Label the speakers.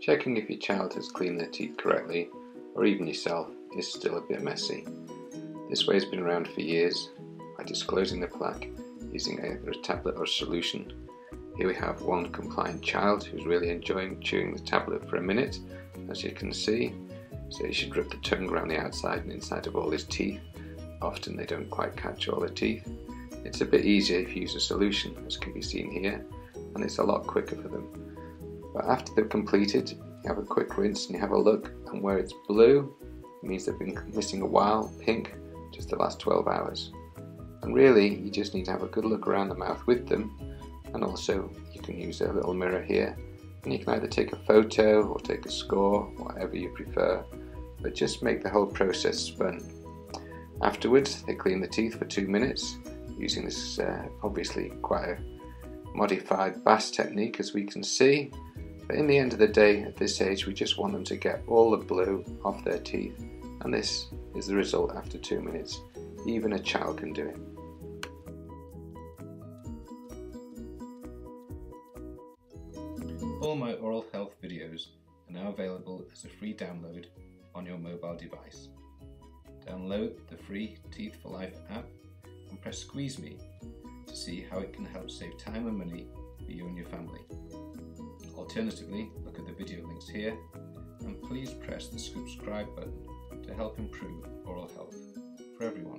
Speaker 1: checking if your child has cleaned their teeth correctly or even yourself is still a bit messy. This way has been around for years by disclosing the plaque using either a tablet or solution. Here we have one compliant child who's really enjoying chewing the tablet for a minute as you can see. So you should rub the tongue around the outside and inside of all his teeth. Often they don't quite catch all the teeth. It's a bit easier if you use a solution as can be seen here and it's a lot quicker for them. But after they've completed, you have a quick rinse and you have a look and where it's blue, it means they've been missing a while, pink, just the last 12 hours. And really, you just need to have a good look around the mouth with them and also you can use a little mirror here and you can either take a photo or take a score, whatever you prefer, but just make the whole process fun. Afterwards, they clean the teeth for two minutes using this uh, obviously quite a modified bass technique as we can see. But in the end of the day, at this age, we just want them to get all the blue off their teeth. And this is the result after two minutes. Even a child can do it. All my oral health videos are now available as a free download on your mobile device. Download the free Teeth for Life app and press Squeeze Me to see how it can help save time and money for you and your family. Alternatively, look at the video links here and please press the subscribe button to help improve oral health for everyone.